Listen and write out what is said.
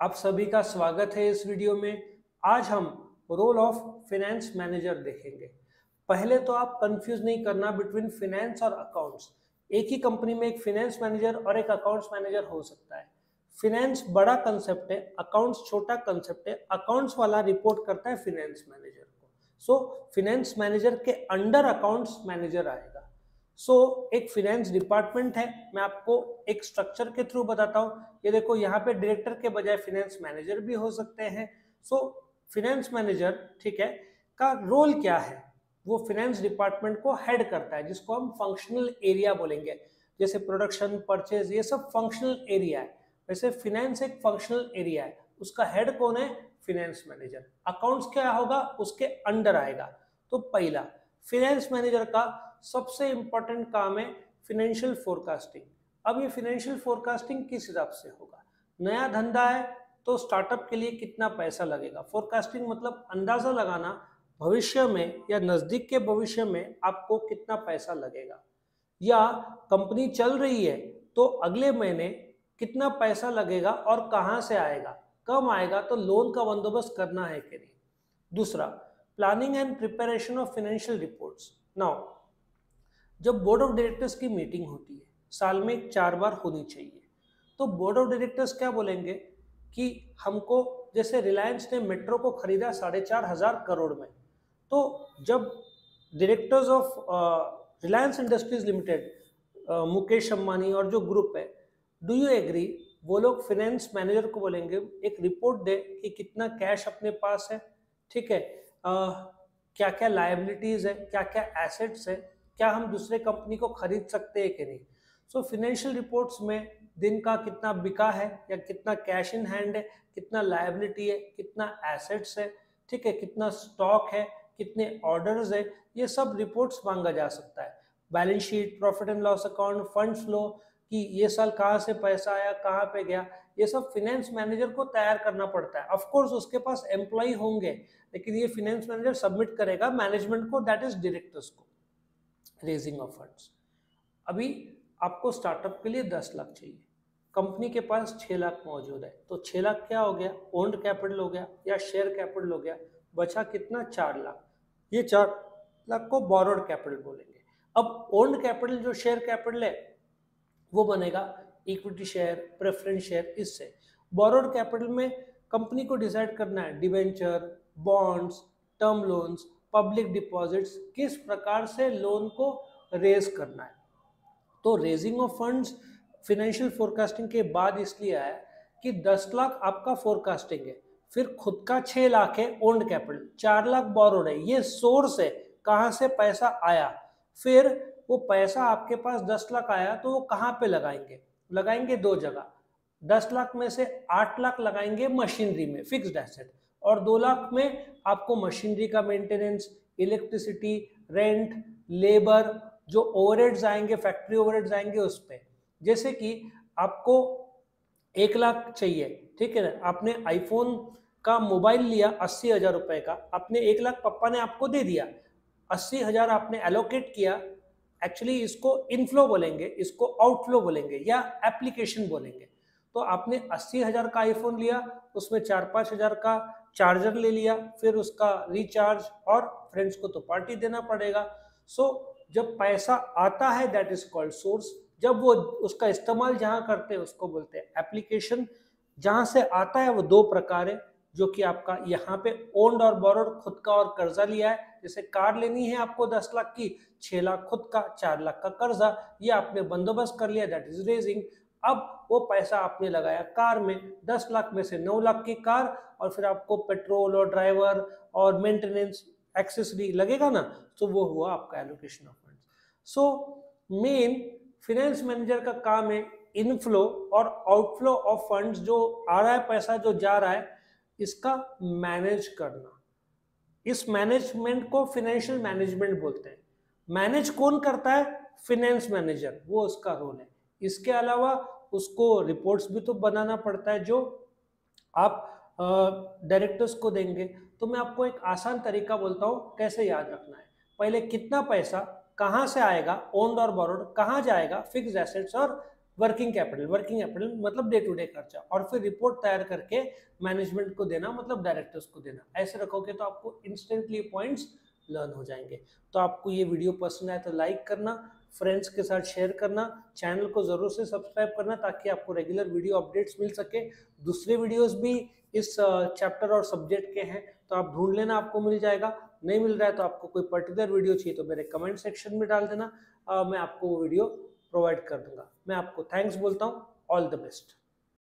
आप सभी का स्वागत है इस वीडियो में। आज हम रोल ऑफ़ फाइनेंस मैनेजर देखेंगे। पहले तो आप कंफ्यूज नहीं करना बिटवीन फाइनेंस और अकाउंट्स एक ही कंपनी में एक फाइनेंस मैनेजर और एक अकाउंट्स मैनेजर हो सकता है। फाइनेंस बड़ा कंसेप्ट है अकाउंट्स छोटा कंसेप्ट है अकाउंट्स वाला रिपोर्ट करता है फाइनेंस मैनेजर को। सो फाइनेंस मैनेजर के अंडर अकाउंट्स मैनेजर आएगा। सो so, एक फिनेंस डिपार्टमेंट है। मैं आपको एक स्ट्रक्चर के थ्रू बताता हूँ। ये देखो यहाँ पे डायरेक्टर के बजाय फिनेंस मैनेजर भी हो सकते हैं। सो फिनेंस मैनेजर ठीक है का रोल क्या है? वो फिनेंस डिपार्टमेंट को हेड करता है जिसको हम फंक्शनल एरिया बोलेंगे। जैसे प्रोडक्शन परचेज ये सब फंक्शनल एरिया है। वैसे फिनेंस एक फंक्शनल एरिया है। उसका हेड कौन है? फिनेंस मैनेजर अकाउंट्स क्या होगा? उसके अंडर आएगा। तो पहला फिनेंस मैनेजर का सबसे इंपॉर्टेंट काम है फिनेंशियल फोरकास्टिंग अब ये फिनेंशियल फोरकास्टिंग किस हिसाब से होगा? नया धंधा है तो स्टार्टअप के लिए कितना पैसा लगेगा? फोरकास्टिंग मतलब अंदाज़ा लगाना, भविष्य में या नज़दीक के भविष्य में आपको कितना पैसा लगेगा? या कंपनी चल रही है तो अगले महीने कितना पैसा लगेगा और कहाँ से आएगा? कम आएगा? तो लोन का बंदोबस्त करना है कि नहीं? दूसरा planning and preparation of financial reports now जब बोर्ड ऑफ़ डायरेक्टर्स की मीटिंग होती है साल में चार बार होनी चाहिए। तो बोर्ड ऑफ़ डायरेक्टर्स क्या बोलेंगे कि हमको जैसे रिलायंस ने मेट्रो को खरीदा साढ़े चार हज़ार करोड़ में तो जब directors of Reliance Industries Limited Mukesh Ambani और जो ग्रुप है डू यू एग्री वो लोग फिनेंस मैनेजर को बोलेंगे एक रिपोर्ट दे कि कितना कैश अपने पास है ठीक है? आ, क्या क्या लाइबिलिटीज़ है क्या क्या एसेट्स है क्या हम दूसरे कंपनी को खरीद सकते हैं कि नहीं? सो फिनेंशियल रिपोर्ट्स में दिन का कितना बिका है या कितना कैश इन हैंड है, कितना लाइबिलिटी है, कितना एसेट्स है, ठीक है, कितना स्टॉक है, कितने ऑर्डर्स है, ये सब रिपोर्ट्स मांगा जा सकता है। Balance sheet profit and loss account fund flow कि ये साल कहाँ से पैसा आया, कहाँ पे गया, ये सब फिनेंस मैनेजर को तैयार करना पड़ता है। ऑफकोर्स उसके पास एम्प्लॉय होंगे, लेकिन ये फिनेंस मैनेजर सबमिट करेगा मैनेजमेंट को दैट इज़ डायरेक्टर्स को। रेजिंग ऑफ़ फंड्स अभी आपको स्टार्टअप के लिए दस लाख चाहिए। कंपनी के पास छः लाख मौजूद है। तो छः लाख क्या हो गया? ओन्ड कैपिटल हो गया या शेयर कैपिटल हो गया? बचा कितना? चार लाख। ये चार लाख को बोरोड कैपिटल बोलेंगे। अब ओन्ड कैपिटल जो शेयर कैपिटल है, वो बनेगा इक्विटी शेयर प्रेफरेंस शेयर इससे। बोरोड कैपिटल में कंपनी को डिसाइड करना है। Debenture bonds term loans public deposits किस प्रकार से लोन को रेज करना है? तो raising of funds financial forecasting के बाद इसलिए आया कि 10 लाख आपका फोरकास्टिंग है, फिर खुद का 6 लाख है ओन्ड कैपिटल 4 लाख बोरोड है, ये सोर्स है, कहाँ से पैसा आया? फिर वो पैसा आपके पास 10 लाख आया तो वो कहाँ पे लगाएँगे? लगाएँगे दो जगह 10 लाख में से 8 लाख लगाएँगे मशीनरी में फिक्स्ड एसेट और दो लाख में आपको मशीनरी का मेंटेनेंस इलेक्ट्रिसिटी रेंट लेबर जो ओवरहेड्स आएँगे फैक्ट्री ओवरहेड्स आएँगे उस पर जैसे कि आपको एक लाख चाहिए, ठीक है ना? आपने आईफोन का मोबाइल लिया अस्सी हज़ार रुपए का, आपने एक लाख पप्पा ने आपको दे दिया, अस्सी हज़ार आपने एलोकेट किया एक्चुअली इसको इनफ्लो बोलेंगे, इसको आउटफ्लो बोलेंगे या एप्लीकेशन बोलेंगे। तो आपने अस्सी हज़ार का आईफोन लिया उसमें चार पाँच हज़ार का चार्जर ले लिया फिर उसका रिचार्ज और फ्रेंड्स को तो पार्टी देना पड़ेगा। सो so, जब पैसा आता है दैट इज़ कॉल्ड सोर्स जब वो उसका इस्तेमाल जहाँ करते हैं उसको बोलते हैं एप्लीकेशन जहाँ से आता है वो दो प्रकार है जो कि आपका यहाँ पे ओन्ड और बोरोड खुद का और कर्जा लिया है। जैसे कार लेनी है आपको दस लाख की छह लाख खुद का चार लाख का कर्जा ये आपने बंदोबस्त कर लिया दैट इज़ रेजिंग अब वो पैसा आपने लगाया कार में, दस लाख में से नौ लाख की कार और फिर आपको पेट्रोल और ड्राइवर और मेंटेनेंस एक्सेसरी लगेगा ना तो वो हुआ आपका allocation of fund so main finance manager का काम है इनफ्लो और आउटफ्लो ऑफ़ फंड्स जो आ रहा है, पैसा जो जा रहा है, इसका मैनेज करना। इस मैनेजमेंट को फिनेंशियल मैनेजमेंट बोलते हैं। मैनेज कौन करता है? फिनेंस मैनेजर वो उसका रोल है। इसके अलावा उसको रिपोर्ट्स भी तो बनाना पड़ता है, जो आप डायरेक्टर्स को देंगे। तो मैं आपको एक आसान तरीका बोलता हूँ, कैसे याद रखना है। पहले कितना पैसा कहाँ से आएगा ओन्ड और बोरोड कहाँ जाएगा फिक्स एसेट्स और वर्किंग कैपिटल वर्किंग कैपिटल मतलब डे टू डे खर्चा। और फिर रिपोर्ट तैयार करके मैनेजमेंट को देना मतलब डायरेक्टर्स को देना। ऐसे रखोगे तो आपको इंस्टेंटली पॉइंट्स लर्न हो जाएँगे। तो आपको ये वीडियो पसंद आए तो लाइक करना फ्रेंड्स के साथ शेयर करना चैनल को ज़रूर से सब्सक्राइब करना ताकि आपको रेगुलर वीडियो अपडेट्स मिल सके। दूसरे वीडियोस भी इस चैप्टर और सब्जेक्ट के हैं तो आप ढूंढ लेना, आपको मिल जाएगा। नहीं मिल रहा है तो आपको कोई पर्टिकुलर वीडियो चाहिए तो मेरे कमेंट सेक्शन में डाल देना। मैं आपको वो वीडियो प्रोवाइड कर दूँगा। मैं आपको थैंक्स बोलता हूँ। All the best